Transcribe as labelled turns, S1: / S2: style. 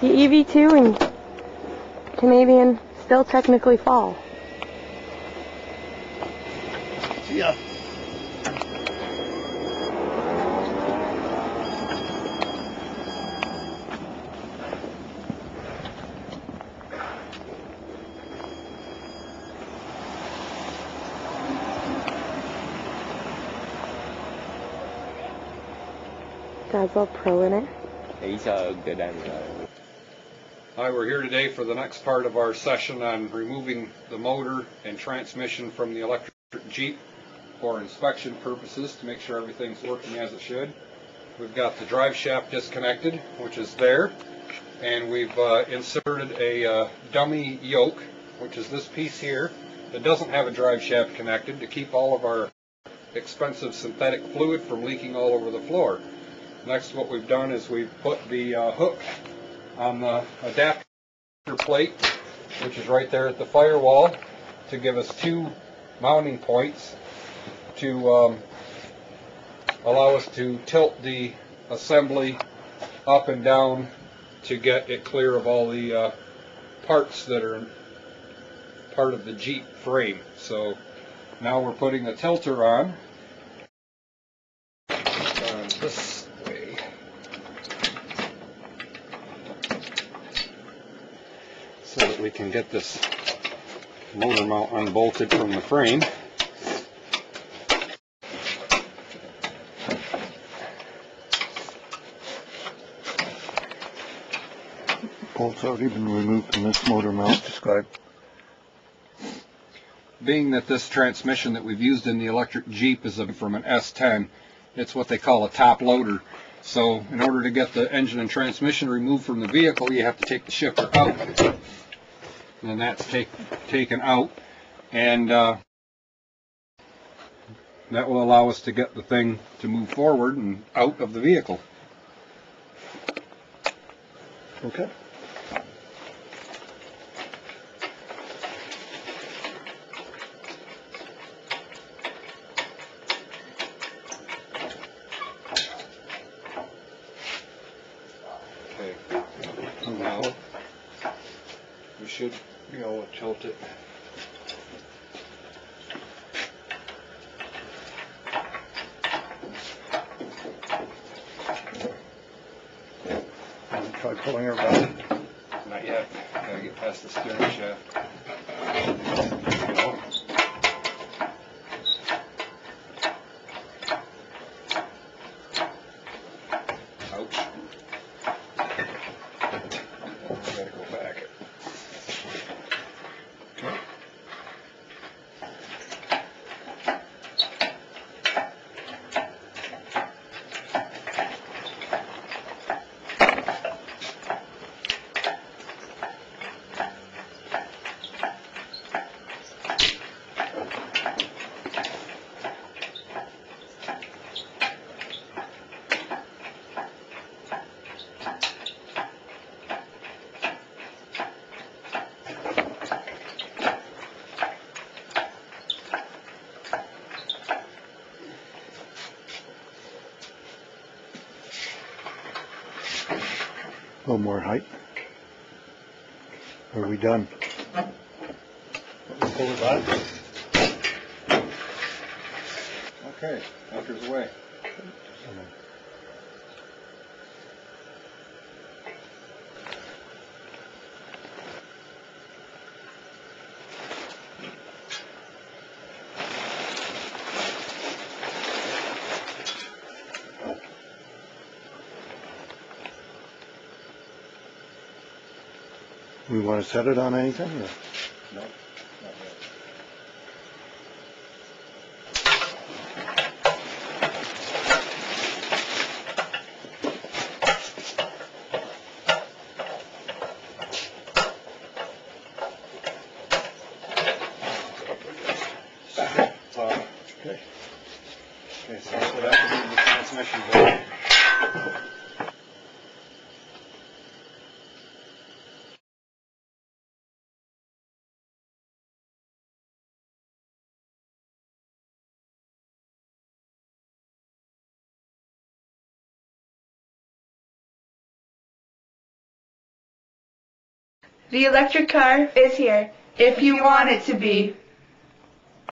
S1: The EV2 and Canadian still technically fall.
S2: Yeah.
S1: Dad's all pro in it.
S3: He's a good guy.
S4: Hi, we're here today for the next part of our session on removing the motor and transmission from the electric Jeep for inspection purposes to make sure everything's working as it should. We've got the drive shaft disconnected, which is there, and we've uh, inserted a uh, dummy yoke, which is this piece here, that doesn't have a drive shaft connected to keep all of our expensive synthetic fluid from leaking all over the floor. Next, what we've done is we've put the uh, hook on the adapter plate, which is right there at the firewall, to give us two mounting points to um, allow us to tilt the assembly up and down to get it clear of all the uh, parts that are part of the Jeep frame. So now we're putting the tilter on. This way. So that we can get this motor mount unbolted from the frame.
S2: Bolt's already been removed from this motor mount. Describe.
S4: being that this transmission that we've used in the electric Jeep is a, from an S10, it's what they call a top loader. So in order to get the engine and transmission removed from the vehicle, you have to take the shifter out. And that's take, taken out. And uh, that will allow us to get the thing to move forward and out of the vehicle.
S2: Okay.
S4: Should able to tilt it.
S2: And try pulling her back.
S4: Not yet. Gotta get past the steering shaft. Gotta go back.
S2: A little more height. Are we done? Pull it back.
S4: Okay, anchor's away.
S2: We want to set it on anything? or-
S4: No.
S2: Okay.
S4: Okay, so that's what would in the transmission
S5: The electric car is here if you want it to be.